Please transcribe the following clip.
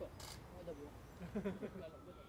我都不懂